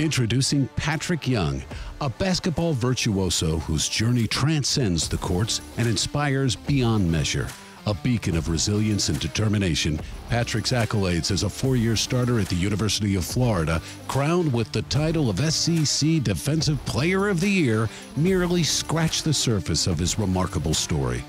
Introducing Patric Young, a basketball virtuoso whose journey transcends the courts and inspires beyond measure. A beacon of resilience and determination, Patric's accolades as a four year starter at the University of Florida, crowned with the title of SEC Defensive Player of the Year, merely scratch the surface of his remarkable story.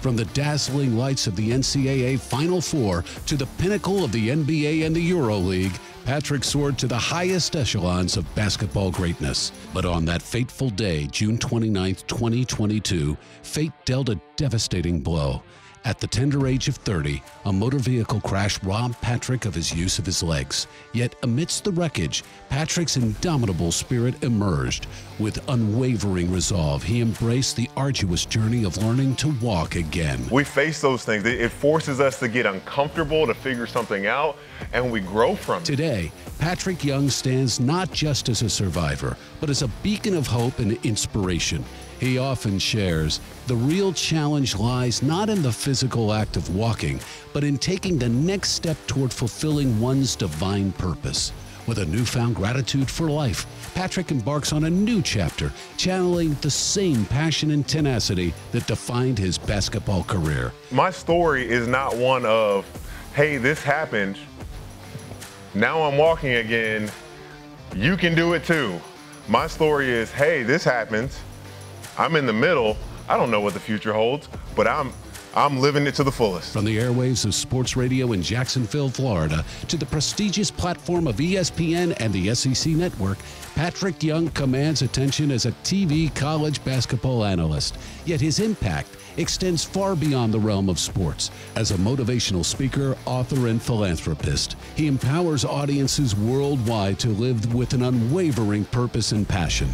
From the dazzling lights of the NCAA Final Four to the pinnacle of the NBA and the EuroLeague, Patric soared to the highest echelons of basketball greatness. But on that fateful day, June 29, 2022, fate dealt a devastating blow. At the tender age of 30, a motor vehicle crash robbed Patric of his use of his legs. Yet, amidst the wreckage, Patric's indomitable spirit emerged. With unwavering resolve, he embraced the arduous journey of learning to walk again. We face those things. It forces us to get uncomfortable, to figure something out, and we grow from it. Today, Patric Young stands not just as a survivor, but as a beacon of hope and inspiration. He often shares the real challenge lies not in the physical act of walking, but in taking the next step toward fulfilling one's divine purpose. With a newfound gratitude for life, Patric embarks on a new chapter, channeling the same passion and tenacity that defined his basketball career. My story is not one of, hey, this happened, now I'm walking again, you can do it too. My story is, hey, this happened, I'm in the middle. I don't know what the future holds, but I'm I'm living it to the fullest. From the airwaves of sports radio in Jacksonville, Florida, to the prestigious platform of ESPN and the SEC network, Patric Young commands attention as a TV college basketball analyst. Yet his impact extends far beyond the realm of sports. As a motivational speaker, author, and philanthropist, he empowers audiences worldwide to live with an unwavering purpose and passion.